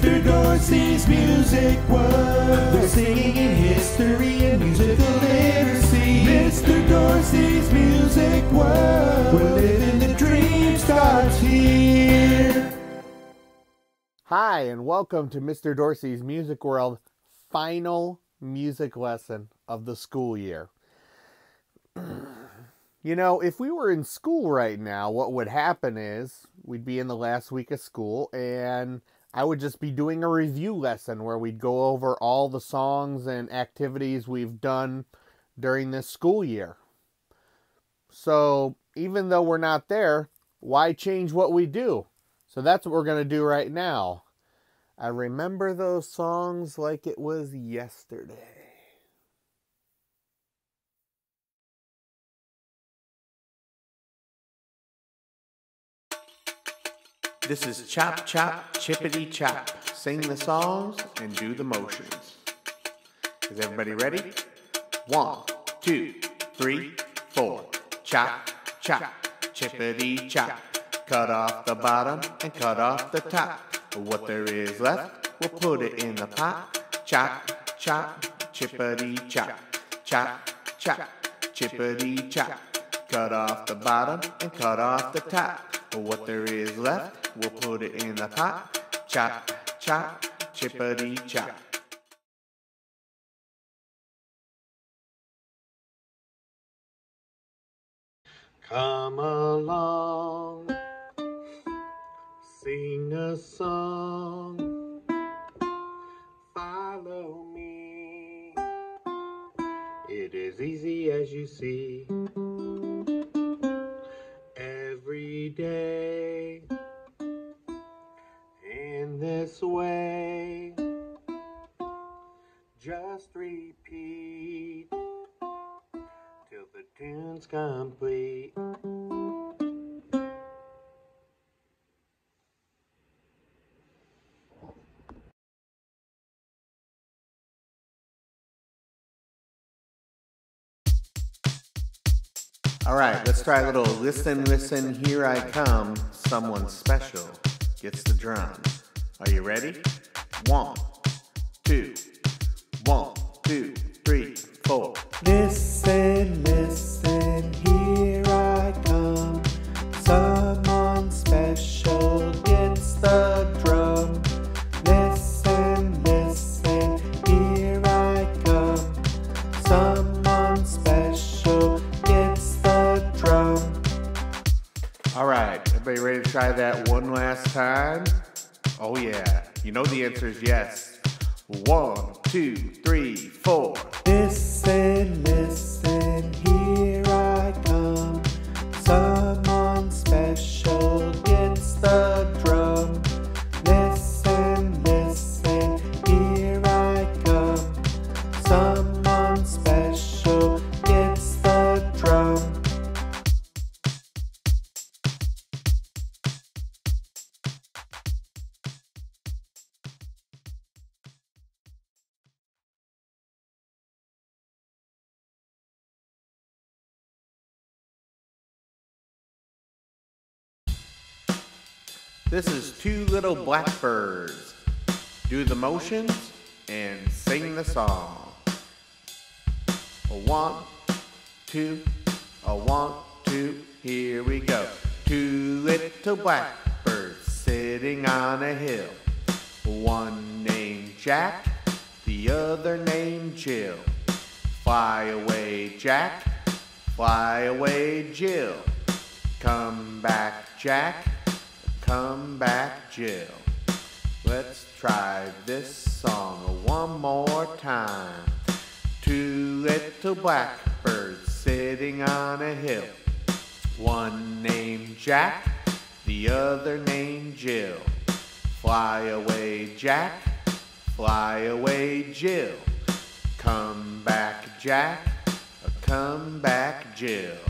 Mr. Dorsey's Music World. We're singing in history and musical literacy. Mr. Dorsey's Music World. We're living the dream starts here. Hi, and welcome to Mr. Dorsey's Music World final music lesson of the school year. you know, if we were in school right now, what would happen is we'd be in the last week of school and I would just be doing a review lesson where we'd go over all the songs and activities we've done during this school year. So, even though we're not there, why change what we do? So, that's what we're going to do right now. I remember those songs like it was yesterday. This is Chop Chop Chippity Chop. Sing the songs and do the motions. Is everybody ready? One, two, three, four. Chop, chop, chippity chop. Cut off the bottom and cut off the top. What there is left, we'll put it in the pot. Chop, chop, chippity chop. Chop, chop, chippity chop. Cut off the bottom and cut off the top. What there is left, we'll put it in the pot. Chop, chop, chippity chop. Come along, sing a song, follow me. It is easy as you see. Every day, this way, just repeat till the tune's complete. All right, let's try a little listen, listen, here I come. Someone special gets the drums. Are you ready? One, two, one, two, You know the answer is yes. One, two, three, four. This is Two Little Blackbirds. Do the motions and sing the song. A one, two, a one, two, here we go. Two little blackbirds sitting on a hill. One named Jack, the other named Jill. Fly away, Jack, fly away, Jill. Come back, Jack, come back, Jill. Let's try this song one more time. Two little blackbirds sitting on a hill. One named Jack, the other named Jill. Fly away, Jack, fly away, Jill. Come back, Jack, come back, Jill.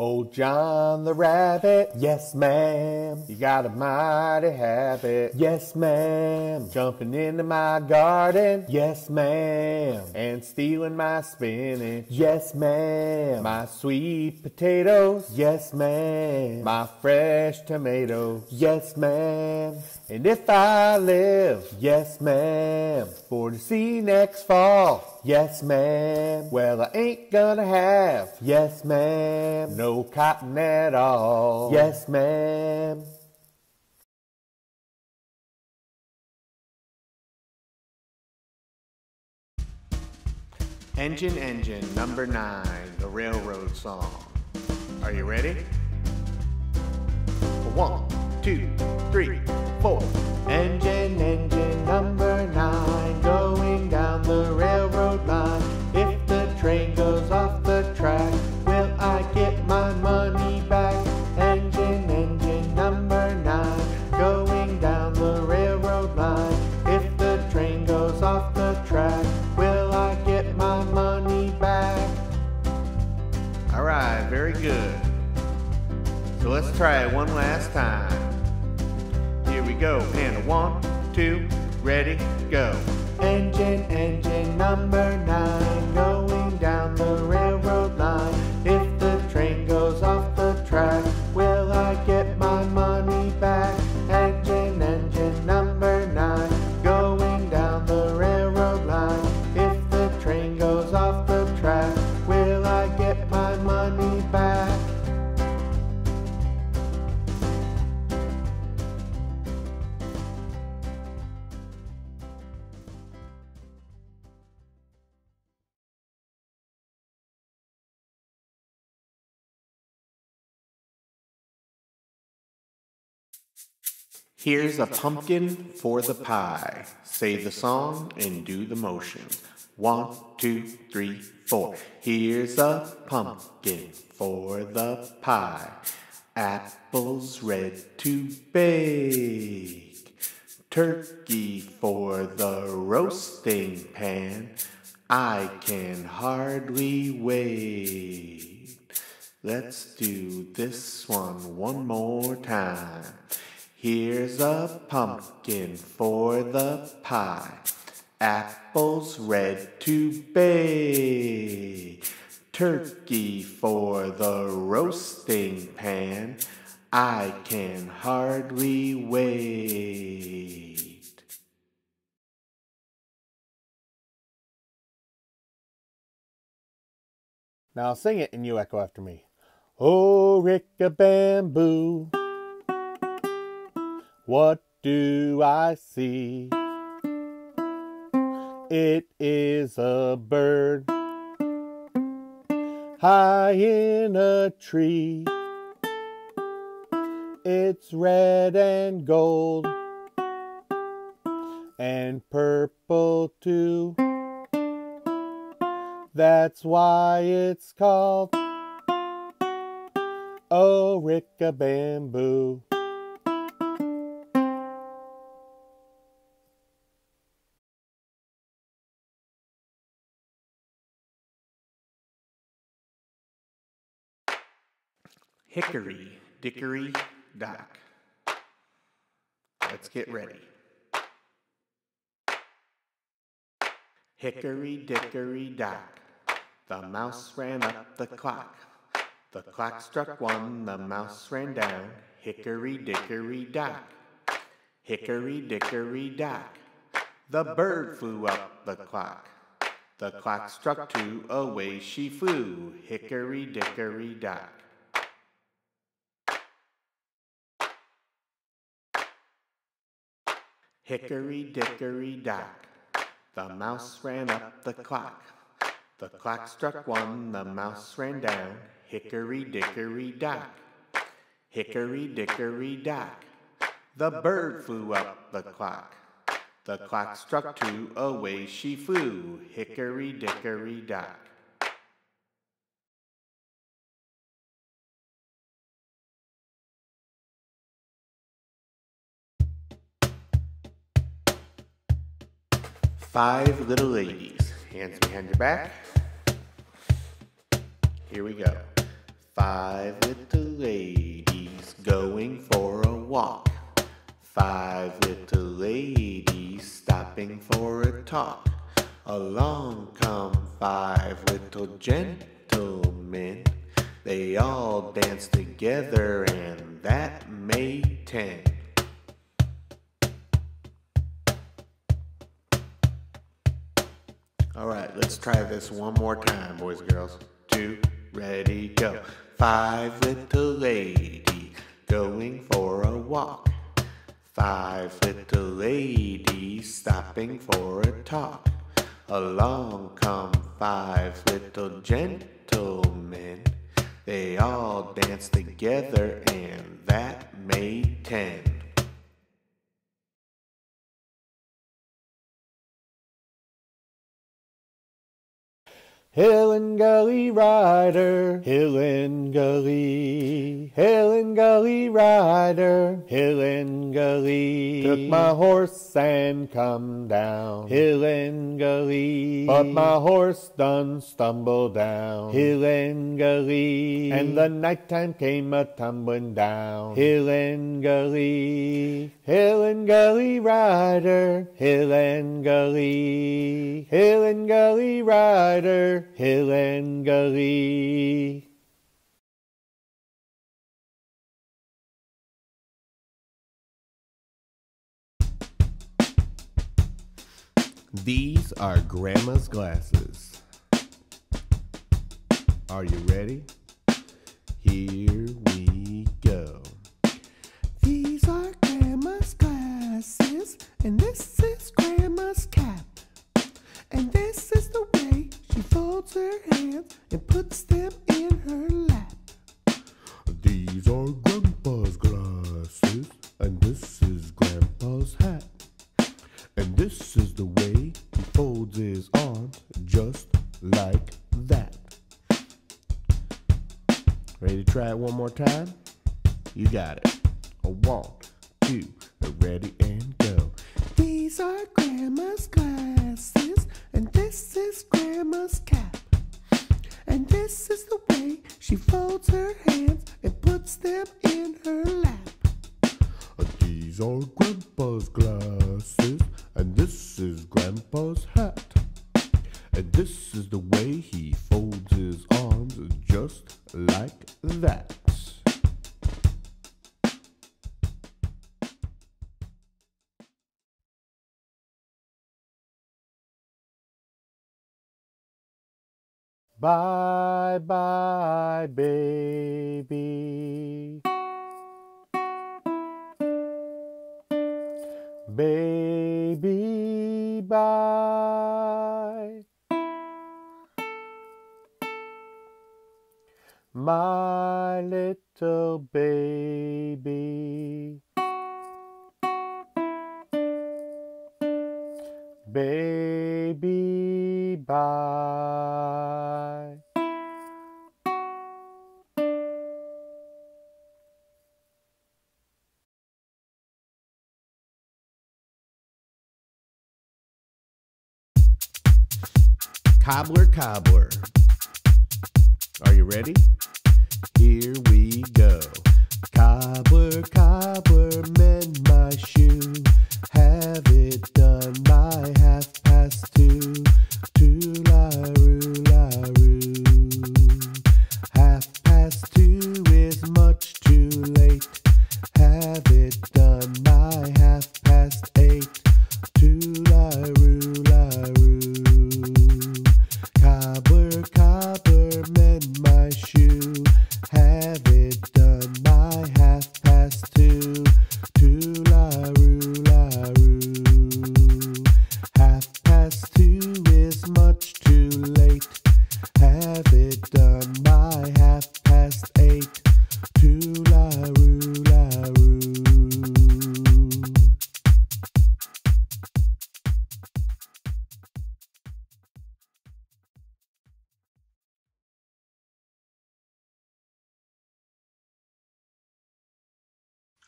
Old John the Rabbit, yes ma'am. You got a mighty habit, yes ma'am. Jumping into my garden, yes ma'am. And stealing my spinach, yes ma'am. My sweet potatoes, yes ma'am. My fresh tomatoes, yes ma'am. And if I live, yes ma'am. For to see next fall, yes ma'am. Well, I ain't gonna have, yes ma'am. No cotton at all, yes ma'am. Engine, engine, number nine, the railroad song. Are you ready? One, two, three, four. Engine, engine, Here's a pumpkin for the pie. Say the song and do the motions. One, two, three, four. Here's a pumpkin for the pie. Apples red to bake. Turkey for the roasting pan. I can hardly wait. Let's do this one one more time. Here's a pumpkin for the pie. Apples red to bake. Turkey for the roasting pan. I can hardly wait. Now sing it and you echo after me. Oh, Rick-a-bamboo. What do I see? It is a bird high in a tree. It's red and gold and purple too. That's why it's called Oh Rick-a-bamboo. Hickory dickory dock. Let's get ready. Hickory dickory dock. The mouse ran up the clock. The clock struck one, the mouse ran down. Hickory dickory dock. Hickory dickory dock. The bird flew up the clock. The clock struck two, away she flew. Hickory dickory dock. Hickory dickory dock. The mouse ran up the clock. The clock struck one, the mouse ran down. Hickory dickory dock. Hickory dickory dock. The bird flew up the clock. The clock struck two, away she flew. Hickory dickory dock. Five little ladies. Hands behind your back. Here we go. Five little ladies going for a walk. Five little ladies stopping for a talk. Along come five little gentlemen. They all dance together and that made ten. All right, let's try this one more time, boys and girls. Two, ready, go. Five little ladies going for a walk. Five little ladies stopping for a talk. Along come five little gentlemen. They all dance together and that made ten. Hill and Gully Rider, Hill and Gully, Hill and Gully Rider, Hill and Gully. Took my horse and come down, Hill and Gully. But my horse done stumbled down, Hill and Gully. And the nighttime came a tumbling down, Hill and Gully, Hill and Gully Rider, Hill and Gully, Hill and Gully Rider. Hill and Gully. These are Grandma's glasses. Are you ready? Here we go. These are Grandma's glasses, and this she folds her hands and puts them in her lap. These are Grandpa's glasses, and this My little baby. Baby, bye. Cobbler, cobbler. Are you ready? Here we go. Cobbler, cobbler, mend my shoe.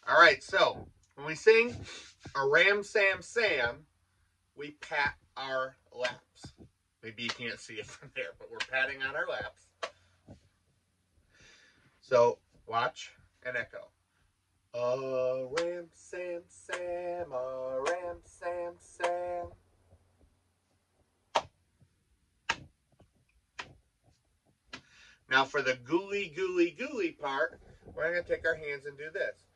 All right, so when we sing a Ram Sam Sam, we pat our laps. Maybe you can't see it from there, but we're patting on our laps. So watch and echo. A ram sam sam, a ram sam sam. Now for the gooly gooly gooly part, we're gonna take our hands and do this.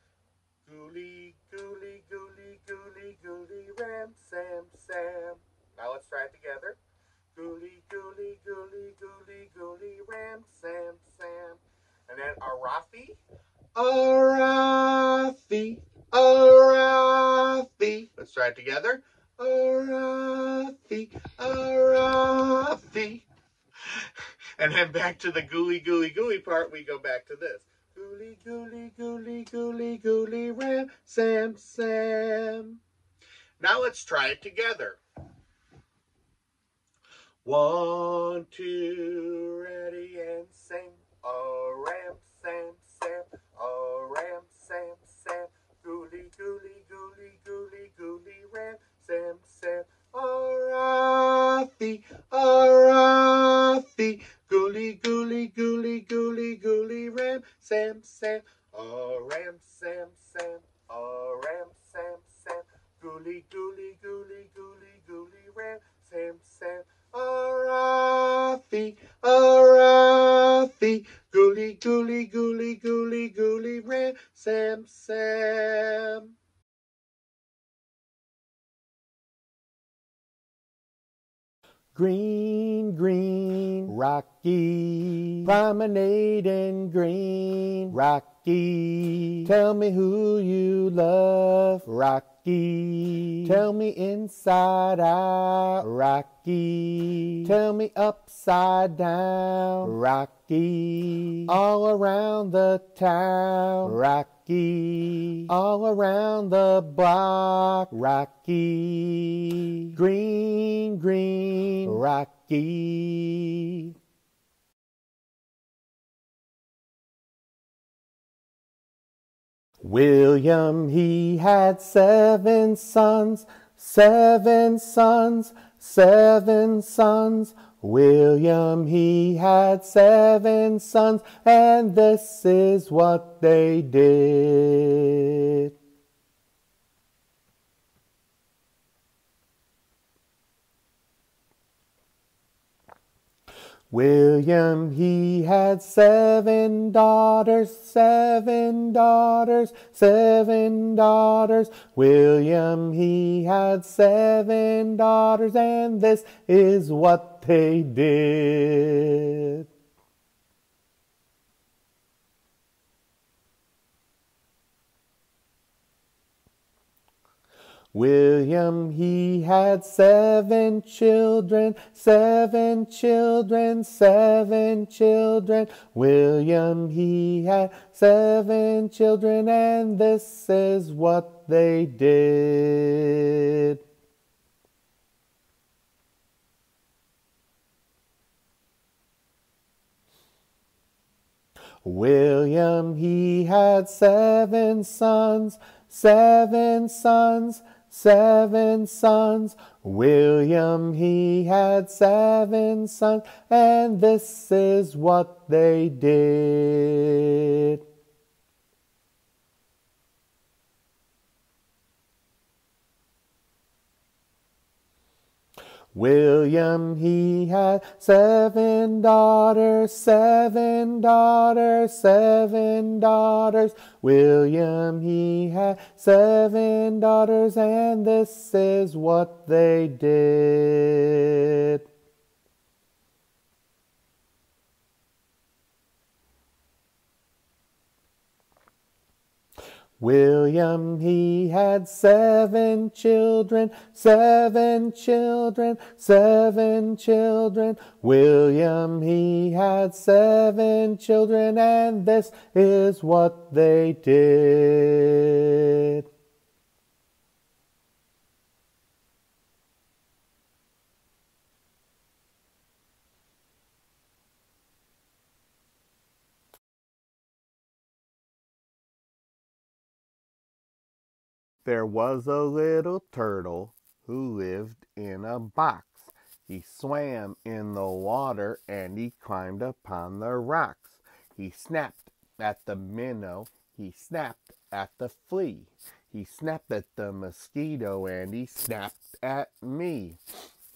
Gooly gooly gooly gooly gooly ram sam sam. Now let's try it together. Gooly gooly gooly gooly gooly ram sam sam. And then Arafi. Arafi. Arafi. Let's try it together. Arafi. Arafi. And then back to the gooly gooly gooly part, we go back to this. Gooly gooly gooly gooly gooly ram sam sam. Now let's try it together. One, two, ready and sing. A ram sam sam, a ram sam sam. Gooly gooly gooly gooly gooly ram sam sam. Arafi, Arafi. Gooly gooly gooly gooly gooly ram sam sam. A ram sam sam, a ram sam sam. Gooly gooly gooly gooly gooly ram sam sam. Arafi, Arafi, gooly gooly gooly gooly gooly ram sam sam. Green, rocky, promenading green, rocky. Tell me who you love, rocky. Tell me inside out, rocky. Tell me upside down, rocky. All around the town, rocky. All around the block, rocky. Green, green, rocky. William, he had seven sons, seven sons, seven sons. William, he had seven sons, and this is what they did. William, he had seven daughters, seven daughters, seven daughters. William, he had seven daughters, and this is what they did. William, he had seven children, seven children, seven children. William, he had seven children, and this is what they did. William, he had seven sons, seven sons, seven sons. William, he had seven sons, and this is what they did. William, he had seven daughters, seven daughters, seven daughters. William, he had seven daughters, and this is what they did. William, he had seven children, seven children, seven children. William, he had seven children, and this is what they did. There was a little turtle who lived in a box. He swam in the water and he climbed upon the rocks. He snapped at the minnow, he snapped at the flea. He snapped at the mosquito and he snapped at me.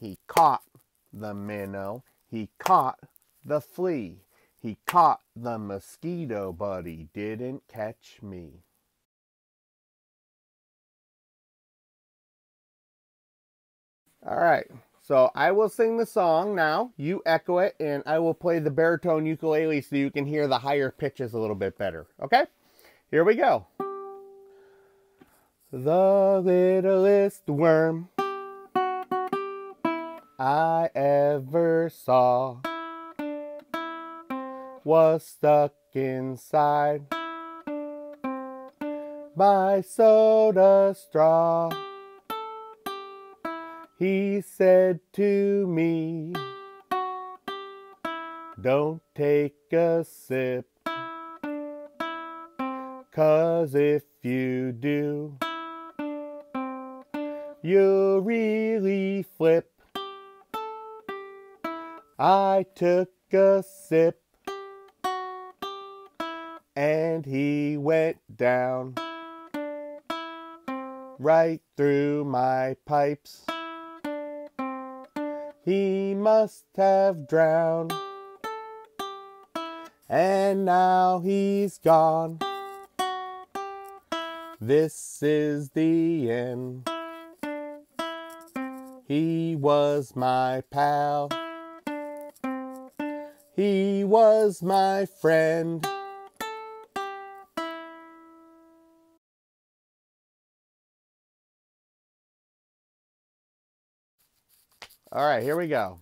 He caught the minnow, he caught the flea. He caught the mosquito, but he didn't catch me. All right, so I will sing the song now. You echo it, and I will play the baritone ukulele so you can hear the higher pitches a little bit better. Okay? Here we go. The littlest worm I ever saw was stuck inside my soda straw. He said to me, Don't take a sip, cause if you do, you'll really flip. I took a sip and he went down right through my pipes. He must have drowned, and now he's gone. This is the end. He was my pal. He was my friend. All right, here we go.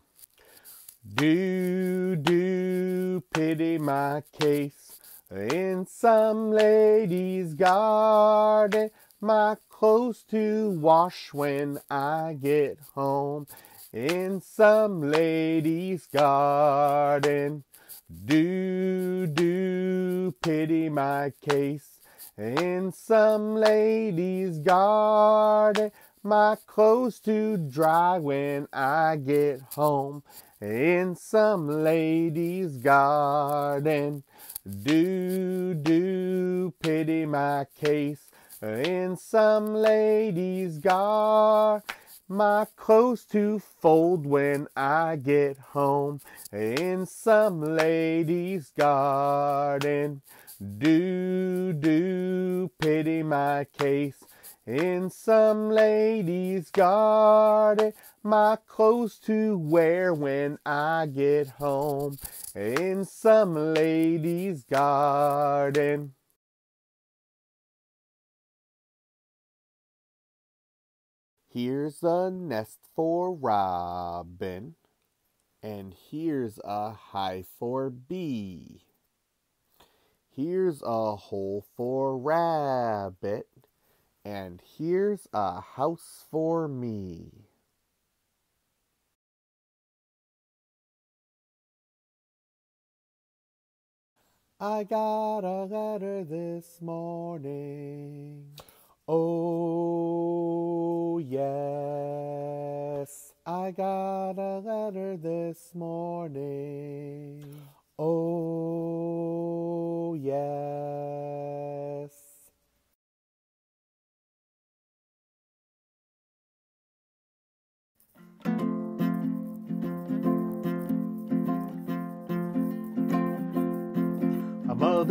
Do, do, pity my case. In some lady's garden, my clothes to wash when I get home. In some lady's garden, do, do, pity my case. In some lady's garden, my clothes to dry when I get home in some lady's garden. Do, do, pity my case in some lady's garden. My clothes to fold when I get home in some lady's garden. Do, do, pity my case in some lady's garden, my clothes to wear when I get home. In some lady's garden. Here's a nest for robin, and here's a hive for bee. Here's a hole for rabbit, and here's a house for me. I got a letter this morning. Oh, yes. I got a letter this morning.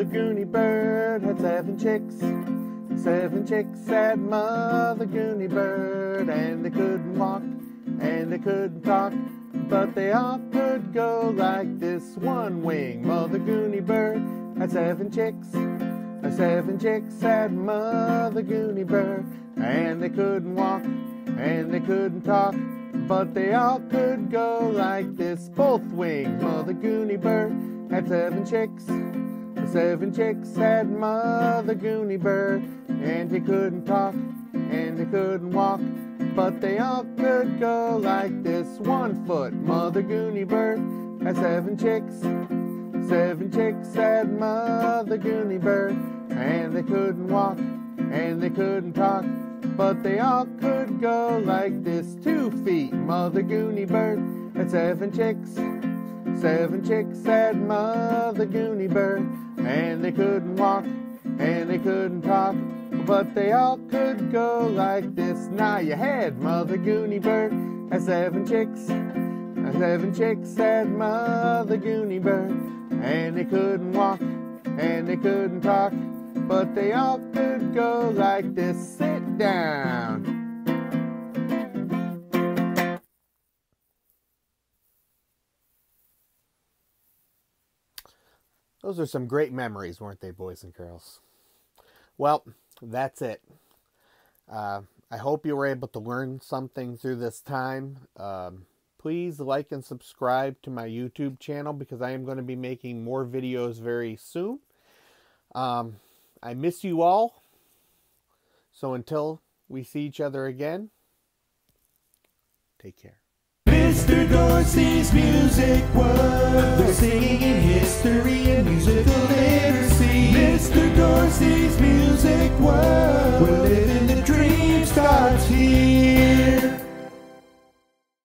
Goonie bird had seven chicks. Seven chicks had mother goonie bird, and they couldn't walk, and they couldn't talk, but they all could go like this one wing. Mother goonie bird had seven chicks. Seven chicks had mother goonie bird, and they couldn't walk, and they couldn't talk, but they all could go like this. Both wings. Mother goonie bird had seven chicks. Seven chicks had mother goonie bird, and he couldn't talk, and he couldn't walk, but they all could go like this. One foot, mother goonie bird had seven chicks. Seven chicks had mother goonie bird, and they couldn't walk, and they couldn't talk, but they all could go like this. Two feet, mother goonie bird had seven chicks. Seven chicks had mother goonie bird, and they couldn't walk, and they couldn't talk, but they all could go like this. Now you had Mother Goonie Bird and seven chicks, seven chicks had Mother Goonie Bird, and they couldn't walk, and they couldn't talk, but they all could go like this. Sit down. Those are some great memories, weren't they, boys and girls? Well, that's it. Uh, I hope you were able to learn something through this time. Um, please like and subscribe to my YouTube channel because I am going to be making more videos very soon. Um, I miss you all. So until we see each other again, take care. Mr. Dorsey's Music World. They're singing in history and musical literacy. Mr. Dorsey's Music World. We're living the dream starts here.